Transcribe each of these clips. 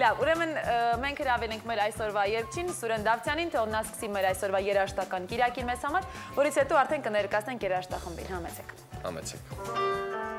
Լավ, ուրեմն մենք հրավեր ենք մեր այսօրվա երկչին Սուրեն Դավթյանին, թե նա սկսի մեր այսօրվա երաշտական կիրակին մեզ համար, որից հետո արդեն կներկայացնենք երաշտախմբին, համեցեք։ Համեցեք։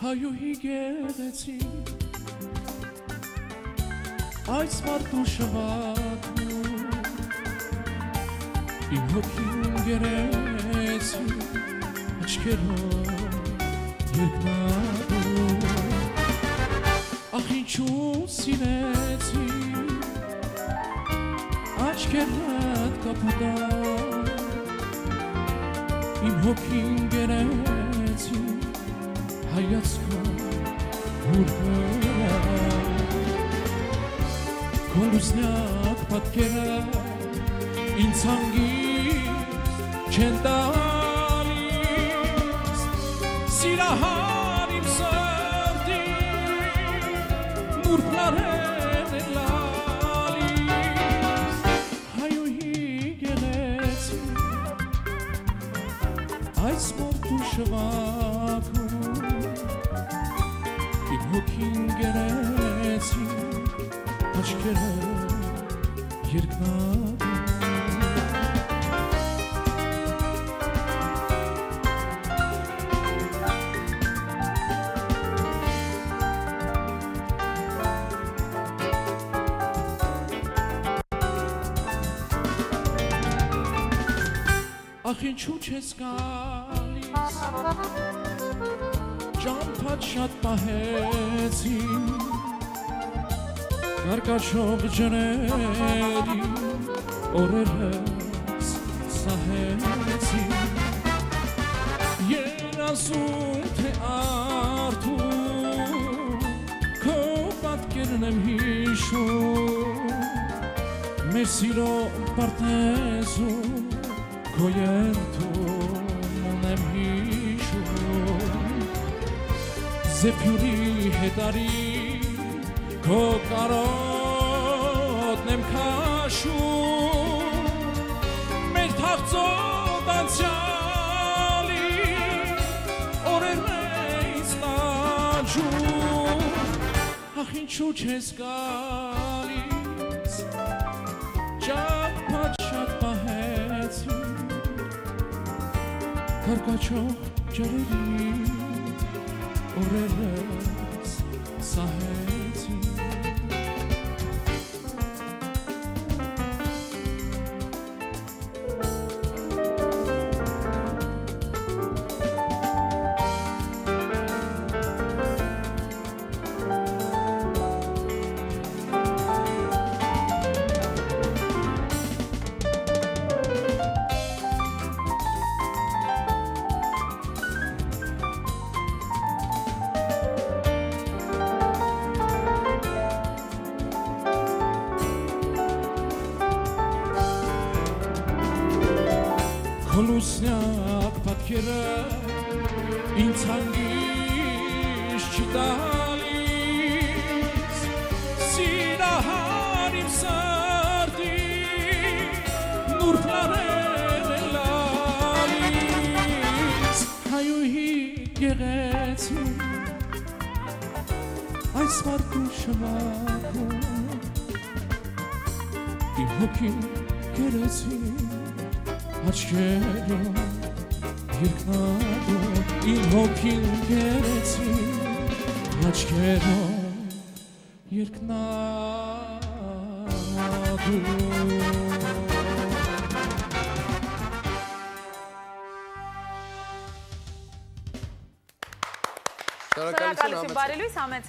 հայուհի գեղեցի այս մարդու շվակում իմ հոգին գերեցի աչքերով երկնագում ախ ինչու սիրեցի աչքերդ կապուտա իմ հոգին գերեցի հայացքով հուրգը Կոլուսնյակ պատկերը ինձ հանգիս չեն տալիս Սիրահար իմ սրտի նուրպլարեն է լալիս Հայուհի գեղեցի այս մորտու շվակում հոգին գերեցի աչքերը երկնագ Ախ ինչու չես գալիս շատ պահեցի Կարկաչող ջրերի օրերս սահեցի Երազում թե արդու Քո պատկերն եմ հիշում Մեր սիրո պարտեզում Քո երթում Զեփյուրի հետարի Քո կարոտն եմ քաշում Մեր թաղծոտ անցյալի Օրերն էիս տաջում Ախ ինչու չես գալիս Ճապատ շատ պահեցի Կարկաչող ջրերի օրերս սահեցի Քոլուսնյակ պատկերը ինձ հանգիշ չի տալիս Սիրահար իմ սարդի նուրպլարեն է լալիս Հայուհի գեղեցի այս մարդու շվակում Իմ հոգին գերեցի աչքերով երկնագով իմ հոգին գերեցի աչքերով երկնագով Շնորհակալություն Շնորհակալություն, բարի լույս համեցեք։